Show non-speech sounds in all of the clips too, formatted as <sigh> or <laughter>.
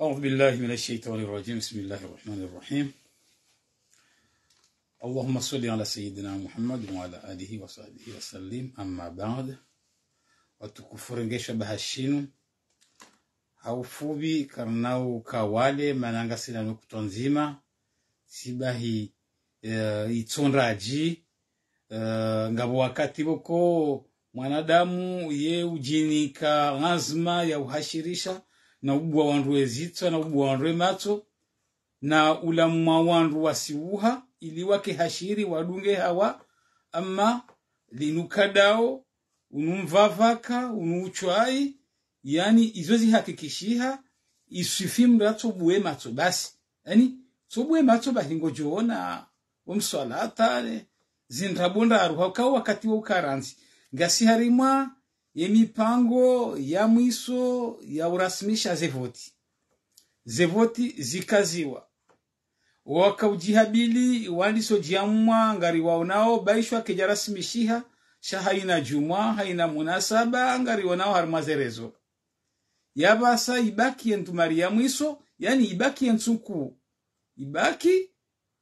أعوذ بالله من الشيطان الرجيم بسم الله الرحمن الرحيم اللهم صل على سيدنا محمد وعلى آله وصحبه وسلم أما بعد watukufurengesha bahashinu haufubi karnau kawale mananga sina nukuto nzima sibahi uh, itsondaji uh, ngabo wakati boko mwanadamu ye ujinika lazima ya uhashirisha na ubwa wandu wezitswa na ubwa wandu wematso na ulamwa wandu wasiuha ili wake hashiri wadunge hawa ama linukadao unumvavaka unuuchwai yani izo zihakikishiha isufi mndu atsobuwe matso basi. Yani tsobue matso bahingo joona omswalatare zindrabondaruha ukawo wakati wa ukaranzi ngasi harimwa yemipango ya mwiso ya urasimisha zevoti. Zevoti zikaziwa. Wakaujihabili wandiso jiamwa ngari waonao baishwa kejarasimishiha sha haina jumwa haina munasaba ngari wanao harmazerezo. Yabasa ibaki entumari ya mwiso yani ibaki entsuku ibaki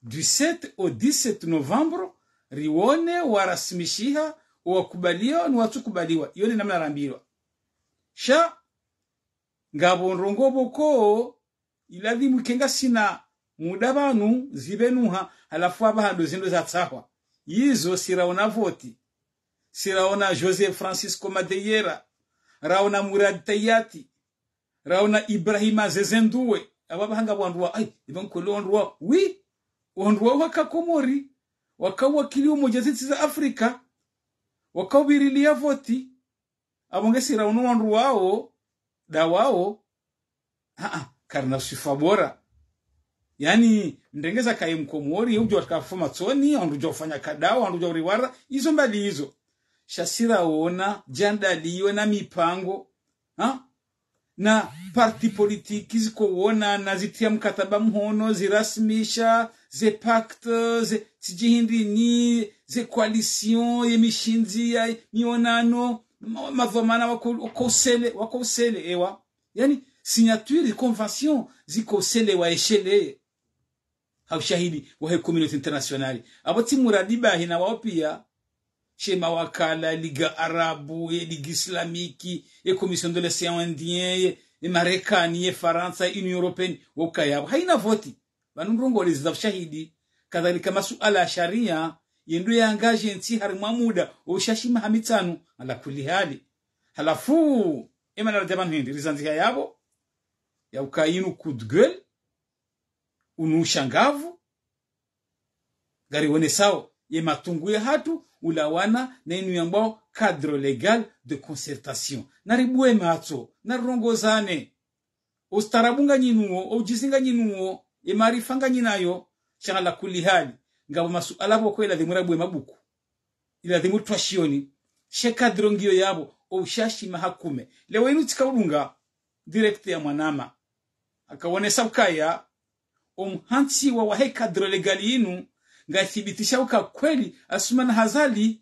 du 7 au 17 novembre riwone warasimishiha wakubaliwa ni watukubaliwa iyo ni namna rambirwa sha ngabo nrongo boko iladhimu kenga sina muda banu zibenuha alafu abahando zindo zatsahwa yizo siraona voti. Siraona jose francisco madeyera raona murad tayati raona ibrahima zezenduwe ababahanga bwandwa ai ibankole wanduwa. Wi ondwa wakakomori wakawakili umoja zitsi za afrika wakawirilia voti. Avongesira uno wandu wawo da wao. Aa karna sifa bora. Yani ndengeza kai mkomori ujo atakafuma tsoni wandu uja fanya kadao wandu uja uriwara. Izo mbali izo. Shasira ona janda liyo na mipango. Ha na parti politiki zikoona na zitia mkataba mhono zirasimisha ze pacte ze zijihindini ze coalition yemishinzi ya mionano mavomana wakosele wakosele ewa. Yani signature convention zikosele wa eshele. Haushahidi wa community internationali abo timuradi bahina wao pia shema Mawakala, liga arabu ye liga islamiki ye commission de l'océan indien ye marekani ye faransa union européenne wokayabo haina voti. Vanumrongolezi za ushahidi kadhalika masuala ya sharia yendo yangaje nti harimwa muda ushashima hamitsanu ala kuli hali. Halafu emana rajaban hindi rizanzika yabo ya ukayinu kudgel unushangavu gari wone sawa ye matungu ya hatu ulawana na inu yambao cadre legal de concertation. Naribue matso narongozane. Ustarabunga nyinuo oujisinga nyinuo emarifanga nyinayo shangala kuli hali ngabo masuala bo kwela dhimura bwe mabuku. Ila dhimu twashioni shekadro ngiyo yabo oushashima mahakume. Lewe inu tikabunga direct ya mwanama. Akawonesa ukaya omhansi wa wahe cadre legali inu ngathibitisha uka kweli asumana hazali.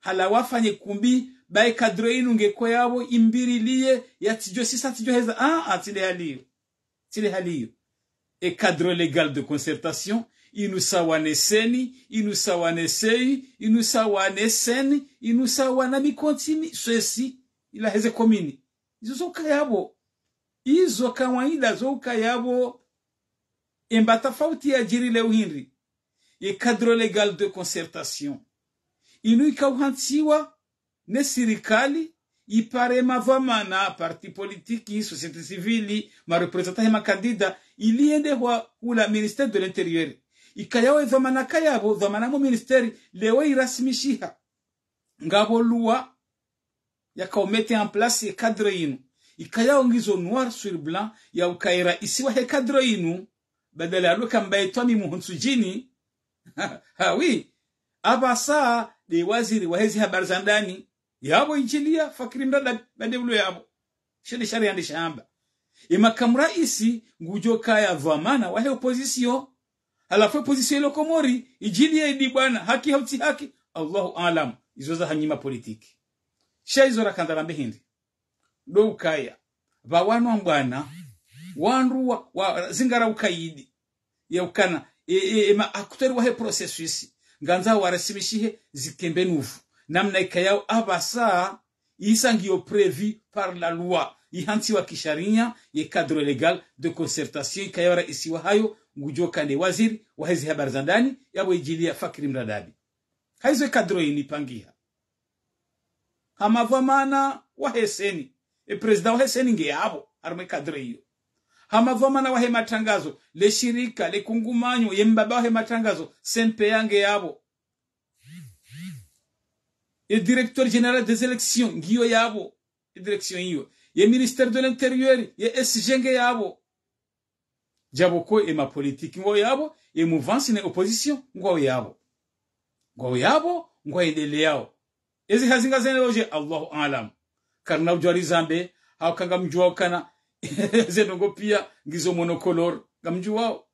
Hala wafanye kumbi bae kadro inu ngeko yabo ya yatijo sisa tijo heza. Ah atile haliyo. Tile haliyo. E cadre legal de concertation inusawaneseni inusawanesei inusawaneseni inusawana mikontimi swesi ila heze komini. Izo zoka yabo izo kawaida zoka yabo emba tofauti ya jiri leo hinri e cadre legal de concertation. Inu ikauhansiwa ne sirikali ipare mavamana parti politiki societe civili marepresentante makandida iliende hwa ula ministère de l'intérieur. Ikayawe dhamana kayabo dhamana mo ministeri lewe irasimishiha ngabo lua yakaomete en place ye cadre inu. Ikayawo ngizo noir sur blanc ya ukaira isiwa he cadre inu badala ya luka mbaye twami apa saa de waziri wa hizi habari za ndani. Yabo injilia fakiri mdada badewulo yabo. Shede shari andi shamba. Imakamu raisi ngujo kaya vamana wahe opozisio. Halafu opozisio ilo komori ijilia idi bwana haki hauti haki. Allahu alam izo za hanyima politiki. Sha izo rakandara mbehindi do ukaya. Vawanwa mbwana wandu wa, wa zingara ukaidi. Yaukana e, e, ema akutari wahe procesu isi. Nganza warasimishihe zikembe nuvu. Namna ikayao abasa isangiyo prevu par la loi ihantiwa kisharia ye cadre legal de concertation ikayawara isiwa hayo ngujo kande waziri wahezi habari za ndani yabo ijilia fakiri mradabi. Haizo kadro inipangia. Wa waheseni. E president waheseni heseni ngeyabo arme kadro hiyo hamavamana wahe matangazo. Le shirika le kungumanyo ye mbaba wahe matangazo. Sempe yange yabo. E directeur général des élections ngiyo yabo. Direction hiyo. Ye ministère de l'intérieur ye SG nge yabo. Jabo ko e ma politique ngo yabo. E mouvance ne opposition ngo yabo. Ngo yabo ngo endele yao. Ezi hazinga zene loje Allahu alam. Karna ujwari zambe mjua kana <laughs> zenongo pia ngizo monocolor ngamjuwao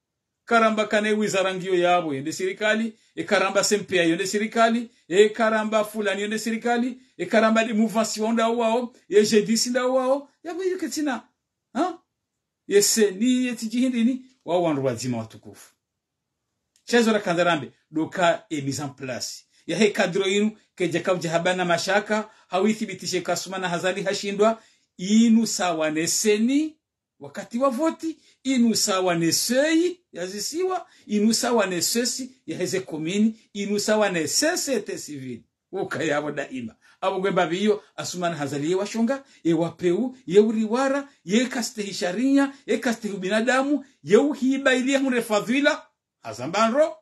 karamba kane wizara ngiyo yabo yende serikali e karamba sempea yende serikali e karamba fulani yende serikali e karamba di mouvance da wao ye jedisi nda wao yabo bwe yuketina ha? Yese ni yetijihindi ni wao wandu wazima watukufu. Chezo la kandarambe doka e mise en place. Ya he kadro inu keja kabje habana mashaka hawithibitishe kasumana hazali hashindwa inu sawa neseni wakati wa voti. Inu sawa nesei yazisiwa inu sawa nesesi yaheze komini inu sawa nesesete civil ukayabo daima. Abo gwemba biyo asumana hazali washonga ewapeu yeuriwara yekastehisharinya sharia yekastehi binadamu yeuhiba ilie mure fadhila. Hazambanro.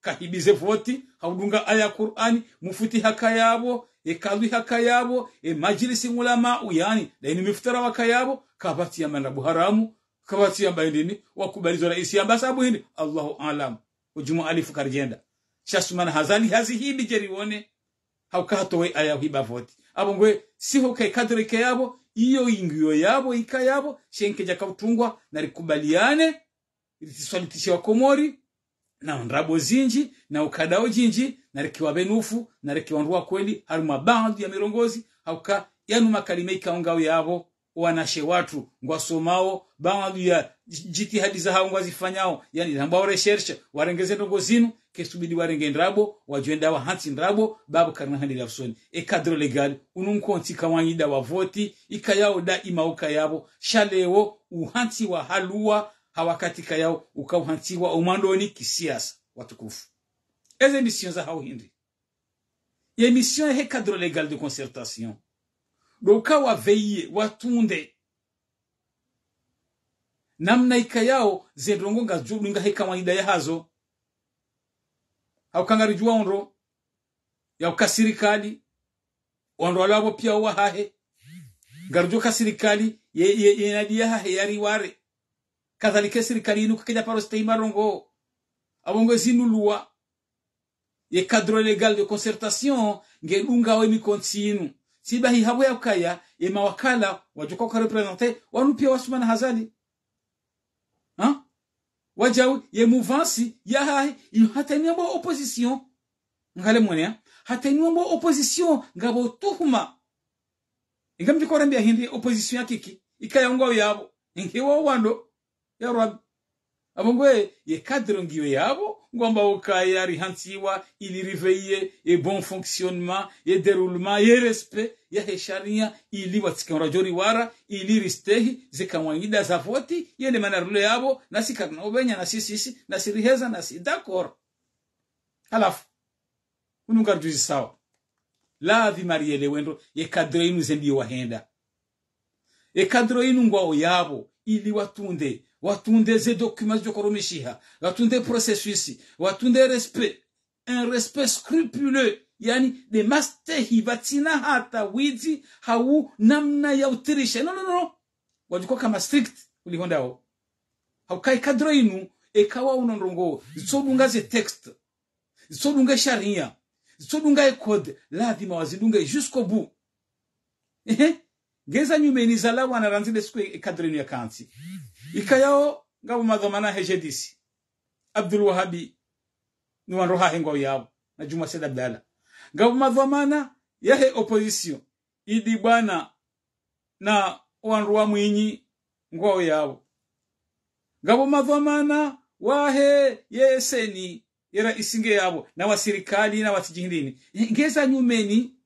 Kahibize voti haudunga aya qur'ani mufuti haka yabo ekadhi hakayabo e majlisi ulama uyani daini miftara waka yabo kabati ya manabu haramu kabati ya baindini wakubalizwa raisi ya basabu hindi Allahu alam ujumu alifu karjenda. Shasumana hazali hazi hindi jeriwone haukatowe aya hiba voti. Abo ngwe siho kai kadri kayabo iyo ingiyo yabo ika yabo shenke jakatungwa na rikubaliane itiswalitisha komori na ndrabo zinji na ukadao jinji na rikiwa benufu na rikiwa ndua kweli haruma baadhi ya mirongozi hauka yanu makalime ikaungao yabo wanashe watu ngwasomao baadhi ya jitihadi za hao ngwazifanyao yani ambao research warengeze ndogo zinu kesubidi warenge ndrabo wajwenda wa hansi ndrabo babu karna handi la fsoni e cadre legal ununkonti kawanyida wa voti ikayao da imauka yabo shaleo uhanti wa halua hawakatika yao ukauhantiwa umandoni kisiasa watukufu eze mission za hao hindi ye mission he cadre legal de concertation doka waveiye watunde namna ika yao zendrongo nga judu nga heka kawaida ya hazo. Haukangari juwa onro. Ya ukasirikali onro walabo pia wa hahe. Garjo kasirikali ye ye, ye nadia hahe yari ware kadhalika serikali inu kakija paro stay marongo. Abongo zinulua ye cadre legal de concertation nge lunga we mi continue sibahi ya yakaya ye mawakala wajoka ka representer wanu pia wasumana hazali. Ha? Wajau ye mouvance ya hai yu hata ni abo opposition. Ngale mwene hata ni abo opposition ngabo tuhuma. Ngam ko rambia hindi opposition yakiki ikayangwa yabo ngiwo wando ya rabi abongwe ye cadre ngiwe yabo ngomba ukaya rihantiwa ili riveye e bon fonctionnement e déroulement e respect ya hesharia ili watsikamra jori wara ili ristehi zikamwangida za voti yende manarule yabo nasi karna ubenya nasi sisi nasi riheza nasi dakor halafu unungar juzi sawa. Lavi mariele wendo ye cadre inu zembiyo wahenda. Ye cadre inu ngwao yabo ili watunde watunde ze documents jokoromeshiha watunde processus watunde respect. Un respect scrupuleux. Yani de mastehi vatina hata wizi hau namna ya utirisha no no no wajiko kama strict ulihondao haukai kadro inu ekawa unondongo zitsodunga ze text. Zitsodunga sharia. Zitsodunga e code. Lazima wazidunge jusqu'au bout ehe ngeza nyumeni zala ranzile siku kadro inu ya kansi. Ikayao ngabo madhamana hejedisi abdul wahabi ni wanroha hengwa yao na juma seda abdala ngabo madhamana yahe opposition idi bwana na wanro wa mwinyi ngwao yabo ngabo madhamana wahe yeseni yera isinge yabo na wasirikali na watijihindini ngeza nyumeni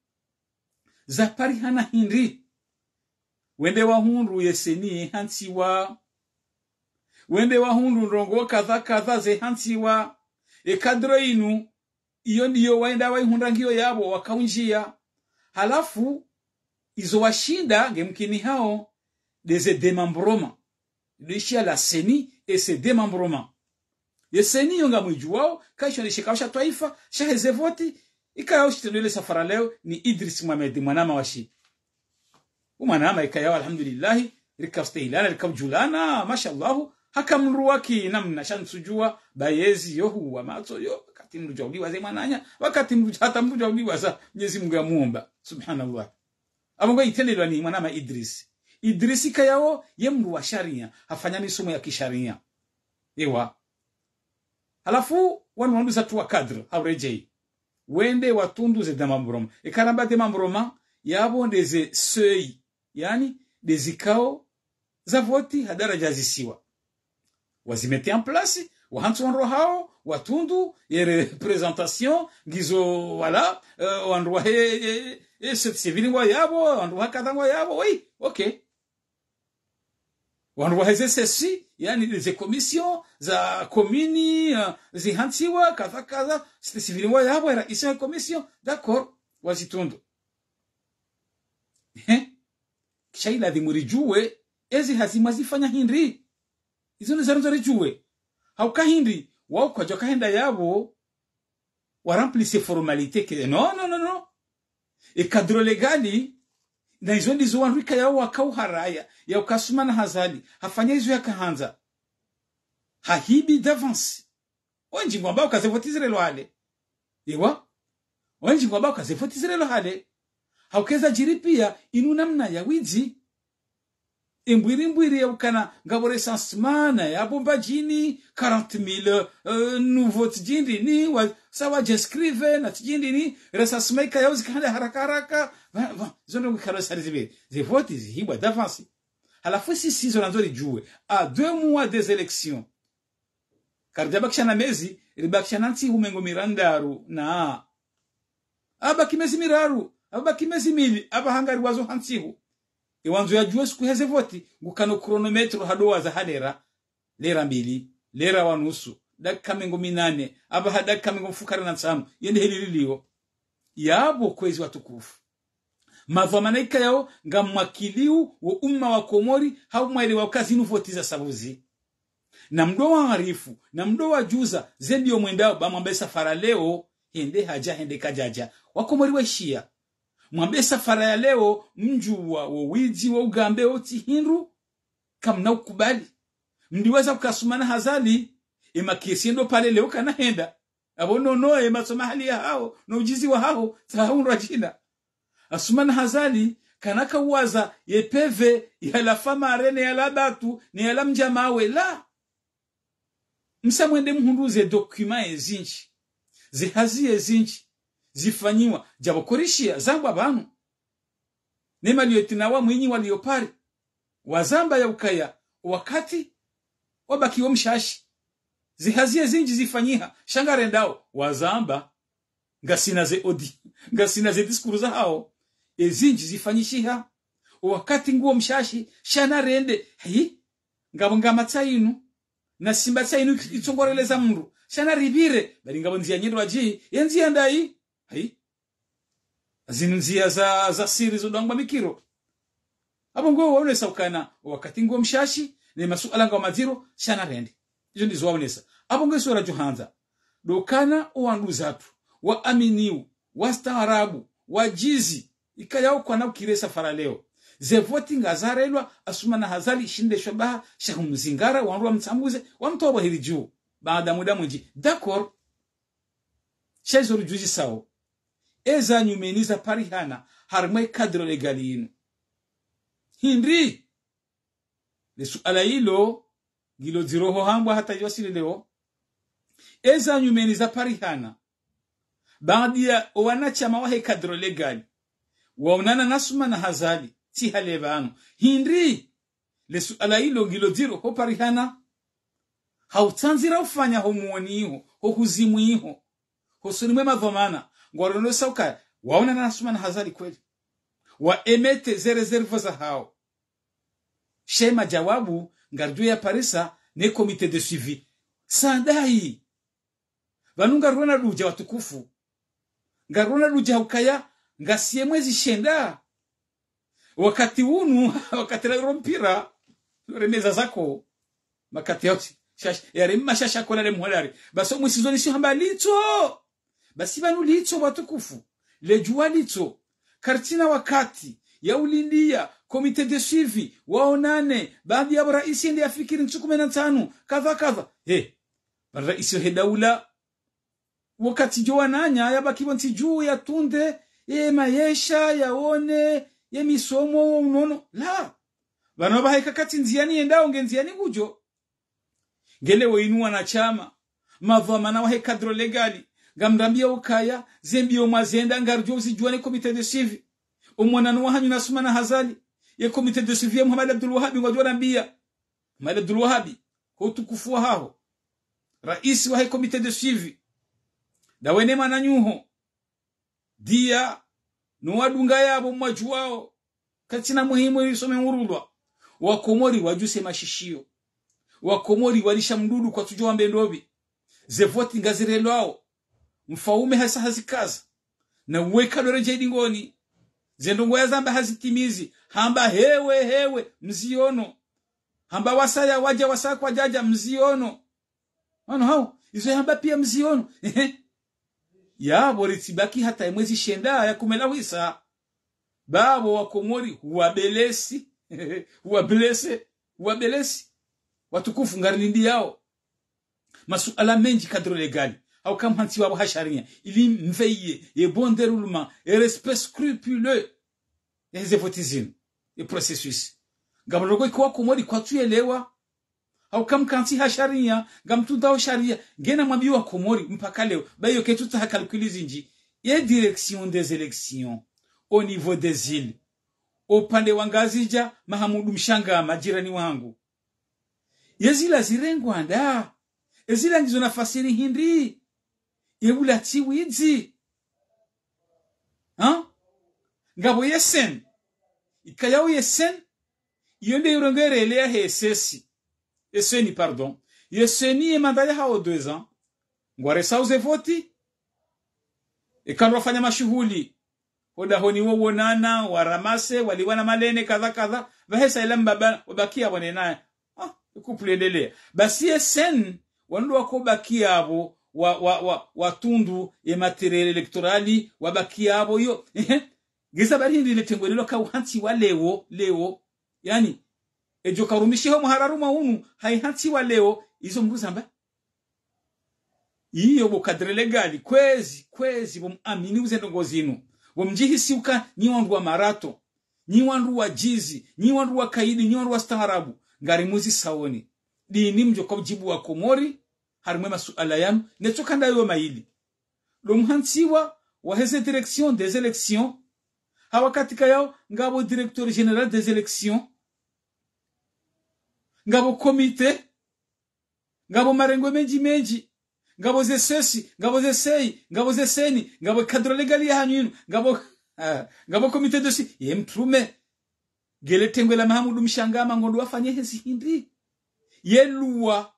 za parihana hindi wende wahundu yeseni hansiwa wende wahundu ndongo kadha kadha ze hansiwa ekadro inu iyo ndiyo waenda waihunda ngiyo yabo wakaunjia. Halafu izo washinda ngemkini hao deze demambroma lishia la seni ese demambroma yeseni ye seni yonga mwiju kaisho ni twaifa sha taifa shaheze voti ikayao shitendele safara leo ni Idris mwamedi mwanama washi umwanama ikayao alhamdulillah rikafsteilana rikabjulana mashallahu hakamruwaki namna shansujua bayezi yohu wa mato yo wakati mruja uliwa ze mwananya wakati mruja hata mruja uliwaza mnyezi Mungu muomba subhanallah. Abongo itendelwa ni mwanama Idris. Idrisi kayao ye mru wa sharia hafanya misomo ya kisharia. Ewa. Halafu wanu wanduza tuwa kadru haurejei. Wende watunduze demambroma ikaramba demambroma yabo ndeze seuil yani dezikao za voti hadaraja zisiwa. Wazimete en place wahantu wanro hao watundu ye representation ngizo wala uh, wandu wa he, he, he civili ngwa yabo wandu wa kadha ngwa yabo oui okay wandu waheze sesi yani ze commission za komini uh, zihantiwa kadha kadha civili ngwa yabo era isi commission d'accord wazitundu kisha dhimurijue ezi hazima zifanya hindri izo nizaruza rijue hauka hindri wao kwa joka henda yabo waramplise formalite ke. No no no no. E kadro legali na izo ndizo wanrika yao wakauharaya ya ukasumana hazali hafanya izo yakahanza hahibi d'avance wenji ngwamba ukazevotizirelo hale. Iwa wenji ngwamba ukazevotizirelo hale haukeza jiri pia inu namna ya widzi. Imbwirimbwiri yaukana ngabo recensement na yabomba jini 40000 uh, nouveau tijindini wa sawa jescrive na tijindini recensement ka yauzi kanda haraka haraka. Zondo sari zibe zivoti zihibwa d'avance halafu sisi zo nanzo lijue a deux mois des élections na mezi ribakisha nanti humengo mirandaru na aba kimezi miraru aba kimezi mili aba hangari wazo hansihu. Iwanzo yajue siku heze voti ngukano kronometro hado waza halera. Lera mbili lera wanusu dakika mingo minane aba dakika mingo mfukara na nsamu. Yende helililiyo yabo kwezi watukufu. Mava manaika yao nga mwakiliu wa umma wa komori hau mwaili wa kazi nuvotiza sabuzi. Na mdo wa harifu na mdo wa juza zendio mwendao bamwambe safara leo hende haja hende kajaja. Wakomori waishia mwambe safara ya leo mjuwa wowiji wa ugambe oti hindu kamna ukubali mdiweza kukasumana hazali imakiesiendo pale leo kana henda. Abo nono emasoma hali ya hao na ujizi wa hao sahaunrwa jina. Asumana hazali kanaka uwaza yepeve yala famare neyala batu ne yala mjamawe la. Msamwende mhunduze dokuma ezinji zihazi ezinchi zifanyiwa. Jabokorishia zangwa vanu nema liyotinawa mwinyi waliopari wazamba ya ukaya wakati wabakiwo mshashi. Zihazie zinji zifanyiha. Shangarendao wazamba ngasina ze odi <laughs> ngasina ze diskuru za hao. Ezinji zifanyishiha. Wakati nguo mshashi shana rende. Hi ngabo ngamatsa inu. Na simba tsa inu itsongoreleza mndu. Shana ribire. Bali ngabo nzia nyindwa ji yenzia ndai hai? Zinu nzia za za siri zodangwa mikiro. Apo ngo waonesa ukana wakati nguo mshashi ne masuala nga madziro shana rende izo ndizo waonesa apo ngo sura johanza. Dokana owandu zatu wa waaminiu wastaarabu wajizi ikayao kwana ukire safara leo zevoti ngazarelwa asuma na hazali shinde shabaha shahumzingara wanrua mtsambuze wamtoba hili juu. Baada muda mwinji d'accord rujuji rujuzi sao eza nyumeniza parihana harmwe kadro legalino hindri? Le suala hilo gilo ziroho hambwa hata yosile leo. Parihana. Baadhi ya wanachama wahe kadro legali. Waonana nasuma na hazali si hale banu hindri? Le suala gilo ziroho parihana. Hautsanzira ufanya homuoni iho hohuzimu iho. Madhomana ngwarondo sauka waona nasuma na hazali kweli? Wa emete ze reserve za hao. Shema jawabu ngarjo ya parisa ne komite de suivi. Sandai! Vanu ngarona ruja watukufu. Ngarona ruja ukaya ngasiye mwezi shenda. Wakati unu <laughs> wakati la rompira remeza zako. Makati yote yari mashasha kona le mwalari. Baso mwisizoni si hamba litso basi banu litso watukufu lejua litso kartina wakati ya ulindia komite de suivi waonane baadhi ya raisi ndi afikiri nchi kumi na tano kadha kadha. He raisi he daula wakati jo wananya yabakiwa nti juu ya tunde ye mayesha yaone ye misomo unono. La vano vahaika kati nziani endao nge nziani kujo. Ngele woinua na chama mavamana wahe kadro legali gamrambia ukaya zembio mwazenda ngarjo usijuane komite de suivi. Umwanano wahanyu nasuma na hazali. Ye komite de suivi ya Muhammad Abdul Wahhab ngajua nambia. Muhammad Abdul Wahhab kwa utukufu wa hao rais wa komite de suivi. Na mananyuho. Dia nuwadunga yabo mwajuwao katina muhimu ilisome urulwa wakomori wajuse mashishio. Wakomori walisha mdudu kwa tujua mbendobi. Zevoti ngazirelwao mfaume hasa hazikaza na uweka doreje idingoni zendongo ya zamba hazitimizi. Hamba hewe hewe mziono. Hamba wasaya waja wasaya kwa jaja mziono. Ano hao izo hamba pia mziono. Yabo ritibaki hata mwezi shenda ya kumela wisa babo wakomori huwabelesi. Huwabelese huwabelesi. Watukufu ngarilindi yao. Masuala menji kadro legali au kama hanti wabo hasharia ili mveye e bon déroulement e respect scrupuleux. Ya hizi votizini e processus. Ngamrogo ikuwa komori kwa tuelewa au kam kanti hasharia ngamtunda sharia ngena mwambi wa komori mpaka leo ketu ta calculer nji ye direction des élections au niveau des îles. Upande wa ngazija mahamudu mshanga majirani wangu. Yezila zirengwa nda ezila ngizo nafasiri hindi yebula tiwidzi ha ngabo yesen ikayawo yesen iyo nde yahe esesi eseni pardon. Yeseni emandaya yahawo deux ans ngware sauze voti. Ikando wafanya mashughuli. Hodahoni wowonana waramase waliwana malene kadha kadha. Vahesa ila mbaba wabakia bone naye ah ikupulendelea basi yesen wandu wakobakia abo wa, wa, wa, watundu ya materiel elektorali wabakia abo yo. Gisa bari hindi letengwelelo ka hansi wa leo leo. Yani ejo karumishiho muhararuma unu haihanti wa leo. Izo mbuzamba iyo bukadre legali kwezi kwezi bomamini uzendo zinu ni wandu wa marato ni wandu wa jizi ni wandu wa kaidi ni wandu wa staarabu. Ngari muzi saoni. Dini mjo kwa jibu wa komori harimwe masuala yanu nechoka ndayo maili. Lomhantsiwa waheze direction des elections hawa katika yao ngabo directeur general des elections ngabo komite ngabo marengo menji menji ngabo zesesi ngabo zesei ngabo zeseni ngabo kadro legali ya hanyinu ngabo uh, ngabo komite dosi ye mtrume gele tengwe la mahamudu mshangama ngondo wafanye hezi hindi. Yeluwa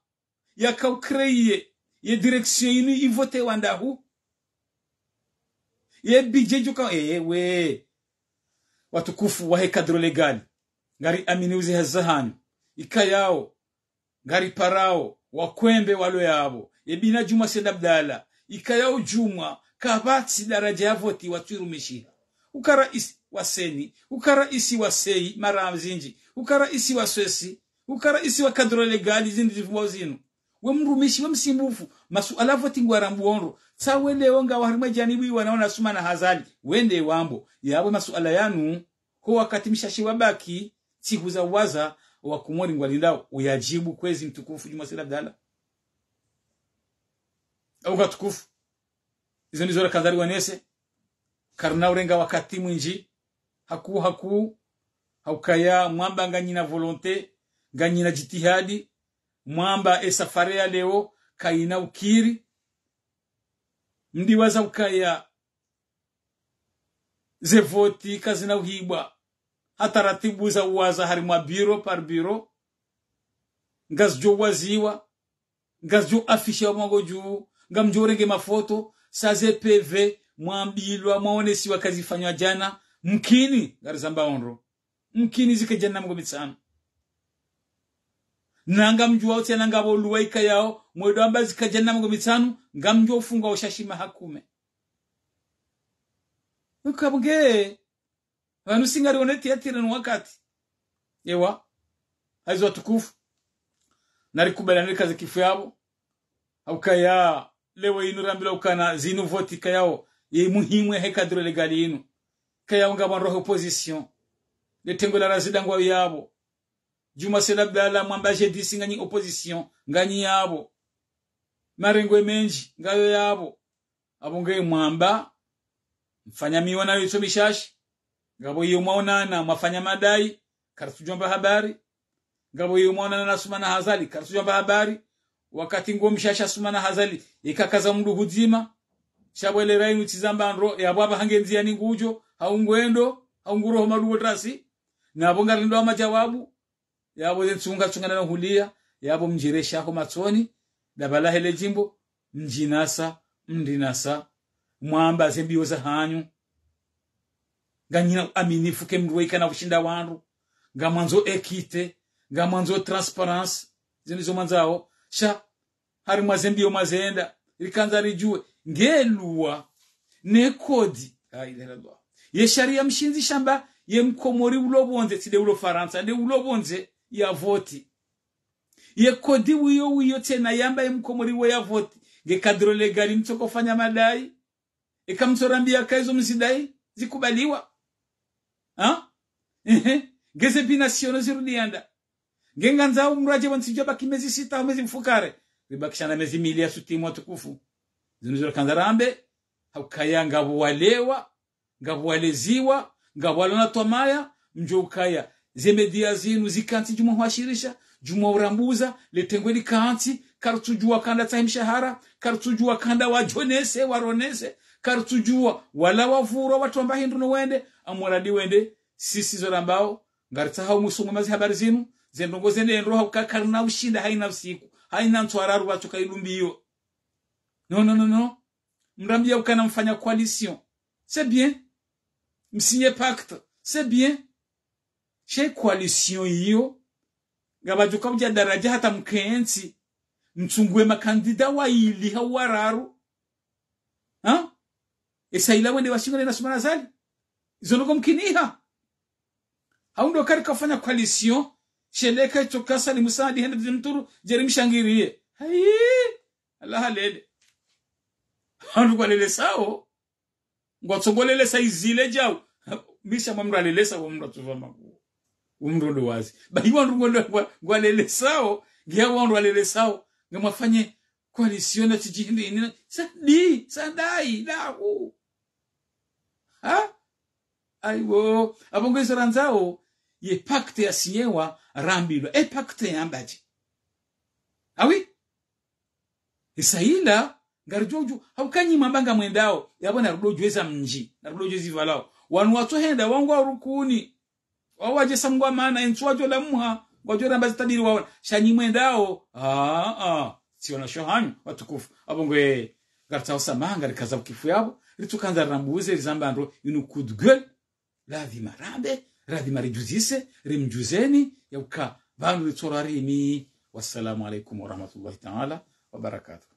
yakaukreye ye direction inu ivote wandahu ye bije joka ewe watukufu wahe kadro legali ngari amini uzi hazahani ikayao ngari parao wakwembe walo yabo. Ebina juma senda abdala ikayao juma kabatsi daraja ya voti watwirumishiha ukaraisi waseni ukaraisi wasei mara zinji ukaraisi waswesi ukaraisi wa kadro legali zindi zivumo zinu we mrumishi we msimbufu. Masuala voti ngwara mbuonro. Tsawelewo nga warimwe janibi wanaona suma na hazali. Wende wambo. Yawe masuala yanu ho wakati mshashi wabaki siku za waza wa kumori ngwalinda uyajibu kwezi mtukufu Juma Sila Abdalla? Au gatukufu izo nizo rakadhari wanese. Karna urenga wakati mwinji. Haku haku. Haukaya mwamba nganyina volonte nganyina jitihadi mwamba esafari ya leo kaina ukiri. Mdiwaza ukaya zevoti kazina uhibwa. Hataratibu za uwaza harimwa biro par biro. Ngazjo waziwa ngazjo afisha mwango juu ngamjorenge mafoto. Saze pv mwambilwa mwaonesiwa kazifanywa jana. Mkini garizamba onro. Mkini zikejana mgo mitsano nanga mjua tena boluwa luwaika yao mwedo amba zikajana mgo Nga ngamjua ufunga ushashima hakume ukabge vanu singa oneti yatire no wakati. Ewa haizu watukufu. Narikubaliana za kifu yabo. Aukaya lewe inu rambila ukana zinu voti kayao ye muhimu ya dure legali inu. Kayao nga roho opposition. Letengo la razida nguwa yabo juma sela bala mwamba jedisi ngani opposition ngani yabo. Marengo menji ngayo yabo. Abo ngeye mwamba mfanya miona yoto mishashi. Ngabo iyo mwaonana mwafanya madai karatujomba habari. Ngabo iyo mwaonana nasumana hazali karatujomba habari. Wakati ngo mshasha sumana hazali ikakaza mndu huzima. Shabwele rainu tizambandro yabwaba hangenzia ningujo haungwendo haunguroho maluwo trasi nabo ngarindo majawabu yabo tsunga tsunga na hulia. Yabo mjiresha ko matsoni. Dabala hele jimbo. Mjinasa mndinasa. Mwamba zembio za hanyu. Nganyina aminifu ke mruika na kushinda wandu. Ngamwanzo ekite. Ngamwanzo transparence zinizo manzao sha hari mwazembio mazenda. Rikanza rijue. Ngelua. Nekodi ye sharia mshinzi shamba. Ye mkomori ulobonze tide ulo faransa. Nde ulobonze ya voti. Ye kodi wiyo wiyo tena yamba ye mkomori we ya voti. Nge kadro legali mtoko fanya madai. Ikamsorambia kaizo mzidai zikubaliwa. Ha? Ehe. Ngeze binasiono zirudianda ngenganza mraje wansijo baki mezi sita mezi mfukare. Ribakishana mezi mili ya sutimwa tukufu. Zinuzura kanzarambe haukaya ngabu walewa ngabu waleziwa ngabo zemedia zinu zikanti juma hwashirisha juma urambuza letengwe likanti karutujua kanda ta mshahara kartujua kanda wajonese waronese karutujua wala wavura watu ambao hindu nuwende amwaradi wende sisi zorambao ngarita hau musumu mazi habari zinu zendongo zende ndro hau kakarna ushinda haina usiku haina ntwararu watu kailumbiyo no no no no. Mrambia ukana mfanya coalition. C'est bien. Msinye pacte. C'est bien she coalition hiyo ngabajuka mja daraja hata mkenzi mchungue makandida waili hawararu ha isaila wende washingane na sumana zali izonogo mkiniha? Haundo kari kafanya coalition sheleka chokasa ni musadi hende zimturu jerimshangirie hai Allah halele. Handu kwa lele sao ngwatsongolele saizile jao? Misha mamra lelesa wa mru atuvama umru ndo wazi. Bayi wandu ngondo ngwalele sao. Koalisiona wandu alele sao. Ngamafanye coalition na ni sadi sadai dau. Ha? Aiwo. Abongezo ranzao ye pakte yasinyewa rambilwa e pakte yambaje awi? Isaila ngarijoju haukanyima mbanga mwendao. Yabona rudojweza mnji na rudojwezi valao. Wanu watohenda wangu warukuni wawaje samgwa mana enswajo la muha wajo mbazi zitadiri waona shanyi mwendao. Ah ah siona shohanyu watukufu. Abongwe gartao samanga rikaza kifu yabo ritukanza rambuze rizambandro inu coup de gueule lazima rambe lazima rijuzise rimjuzeni yauka vanu litorarimi wassalamu alaikum warahmatullahi taala wabarakatuh